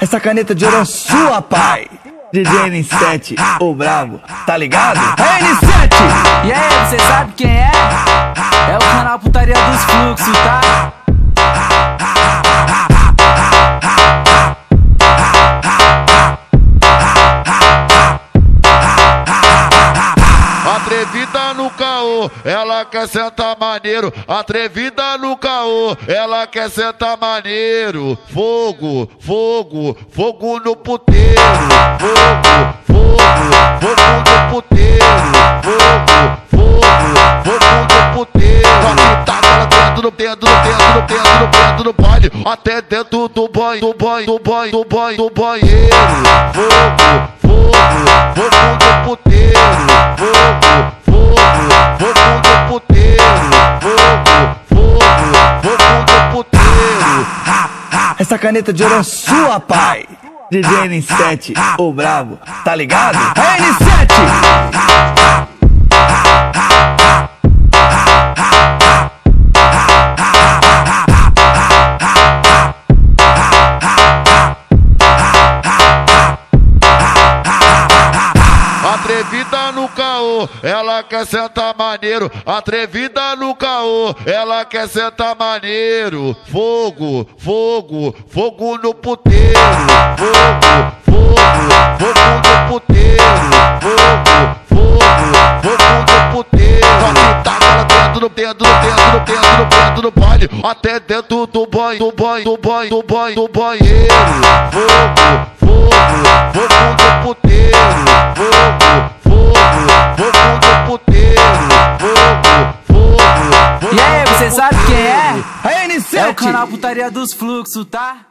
Essa caneta de ouro é sua, pai. DJ N7, o bravo, tá ligado? É N7! E aí, você sabe quem é? É o canal Putaria dos Fluxos, tá? Atrevida no caô, ela quer sentar maneiro. Atrevida no caô, ela quer sentar maneiro. Fogo, fogo, fogo no puteiro. Fogo, fogo, fogo no puteiro. Fogo, fogo, fogo no puteiro. Que tá dentro, no dentro, no dentro, no dentro, no dentro do baile. Até dentro do banho, do banho, do banho, do banho, do banheiro. Fogo Essa caneta de ouro é sua, pai. DJ N7, o bravo, tá ligado? É N7! Atrevida no caô, ela quer sentar maneiro. Atrevida no caô, ela quer sentar maneiro. Fogo, fogo, fogo no puteiro. Fogo, fogo, fogo no puteiro. Fogo, fogo, fogo no puteiro. Que tá dentro, dentro, no dentro, dentro, no dentro do baile. Até dentro do banho, do banho, do banho, do banho, do banheiro. Fogo, É o canal Putaria dos Fluxos, tá?